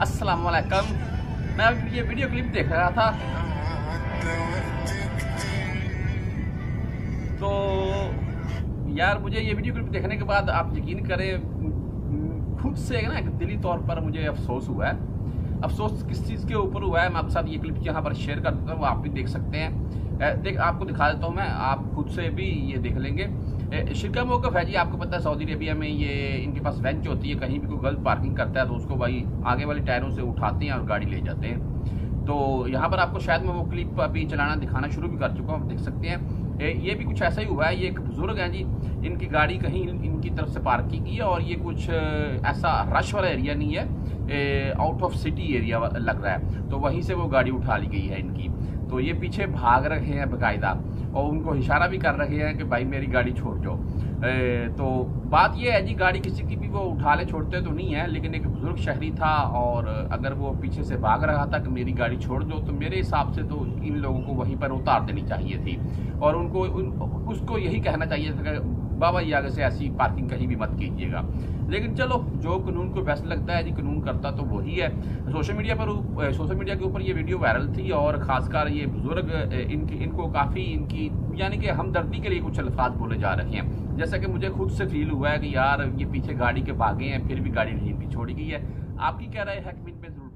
अस्सलाम वालेकुम मैं अभी ये वीडियो क्लिप देख रहा था। तो यार, मुझे ये वीडियो क्लिप देखने के बाद आप यकीन करें, खुद से ना एक दिली तौर पर मुझे अफसोस हुआ है। अफसोस किस चीज़ के ऊपर हुआ है, मैं आपके साथ ये क्लिप यहाँ पर शेयर कर देता हूँ, आप भी देख सकते हैं। देख, आपको दिखा देता हूँ मैं, आप खुद से भी ये देख लेंगे। शिरका मौकफ है जी? आपको पता है सऊदी अरेबिया में ये इनके पास वेंच होती है, कहीं भी कोई गलत पार्किंग करता है तो उसको भाई आगे वाले टायरों से उठाते हैं और गाड़ी ले जाते हैं। तो यहाँ पर आपको शायद मैं वो क्लिप अभी चलाना, दिखाना शुरू भी कर चुका हूँ, आप देख सकते हैं। ये भी कुछ ऐसा ही हुआ है, ये एक बुज़ुर्ग हैं जी, इनकी गाड़ी कहीं इनकी तरफ़ से पार्क की है और ये कुछ ऐसा रश वाला एरिया नहीं है आउट ऑफ़ सिटी एरिया लग रहा है। तो वहीं से वो गाड़ी उठा ली गई है इनकी। तो ये पीछे भाग रहे हैं बाकायदा। और उनको इशारा भी कर रहे हैं कि भाई मेरी गाड़ी छोड़ जाओ तो बात यह है जी गाड़ी किसी की भी वो उठा ले छोड़ते तो नहीं है लेकिन एक बुज़ुर्ग शहरी था और अगर वो पीछे से भाग रहा था कि मेरी गाड़ी छोड़ दो तो मेरे हिसाब से तो इन लोगों को वहीं पर उतार देनी चाहिए थी। और उनको उन, उसको यही कहना चाहिए था कि बाबा जी आगे से ऐसी पार्किंग कहीं भी मत कीजिएगा। लेकिन चलो, जो कानून को बेस्ट लगता है जी कानून करता तो वही है। सोशल मीडिया पर सोशल मीडिया के ऊपर ये वीडियो वायरल थी और ख़ासकर ये बुज़ुर्ग इनकी, इनको काफ़ी इनकी, यानी कि हमदर्दी के लिए कुछ अल्फाज बोले जा रहे हैं। जैसा कि मुझे खुद से फील हुआ है कि यार, ये पीछे गाड़ी के भागे हैं, फिर भी गाड़ी नहीं छोड़ी गई है। आपकी क्या राय है?